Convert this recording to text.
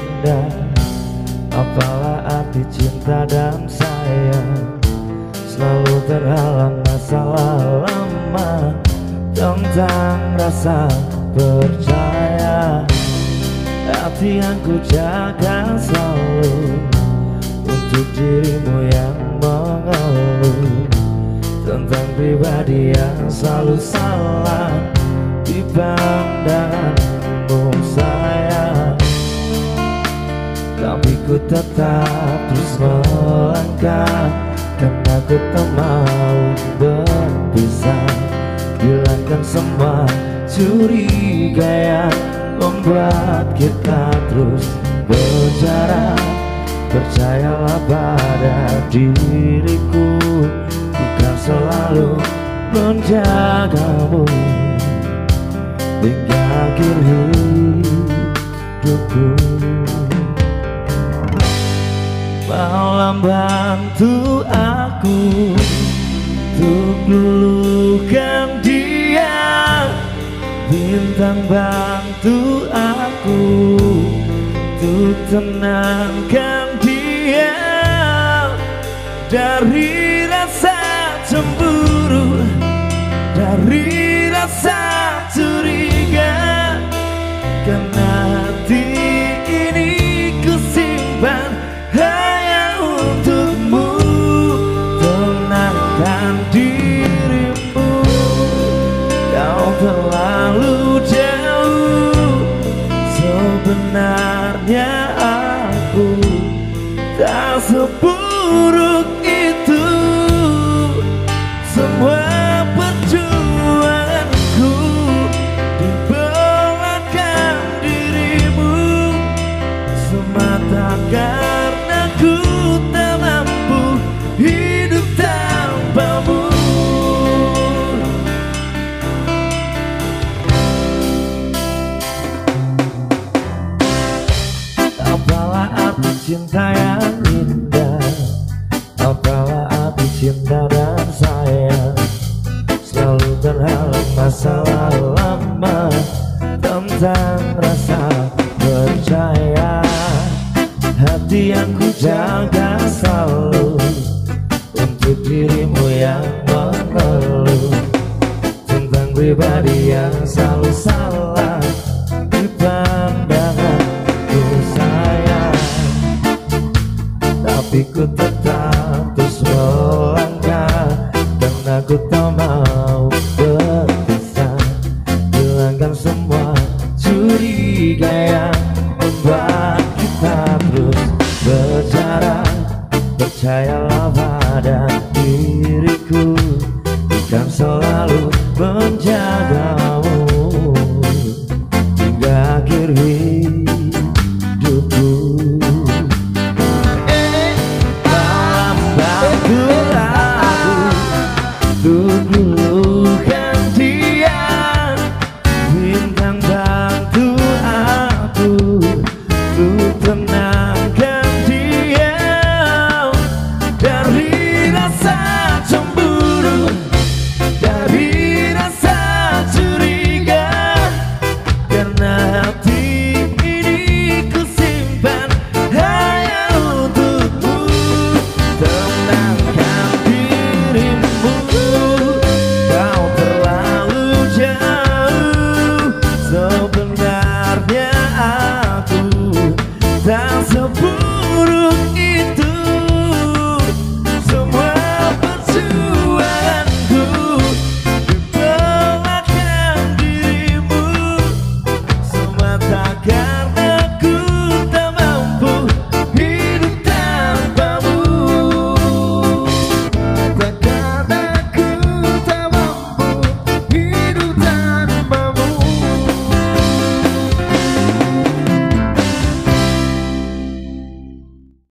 indah. Apalah arti cinta dan sayang Selalu terhalang masalah lama. Tentang rasa percaya. Hati yang ku jaga selalu. Untuk dirimu yang mengeluh. Tentang pribadi yang selalu salah. Di tetap terus melangkah. Karena ku tak mau berpisah. Hilangkan semua curiga yang membuat kita terus berjarak. Percayalah pada diriku Bukan selalu menjagamu. Hingga akhir hidupku Malam bantu aku Untuk luluhkan dia. Bintang bantu aku Untuk tenangkan dia. Dari Sebenarnya aku Tak seburuk Kaulah api cinta yang indah. Kau kaulah api cinta dan sayang. Selalu terhalang masalah lama. Tentang rasa percaya. Hati yang ku jaga selalu. Untuk dirimu yang mengeluh. Tentang pribadi yang selalu salah. Di depan Aku tak mau berpisah. Hilangkan semua curiga yang membuat kita terus berjarak Percayalah pada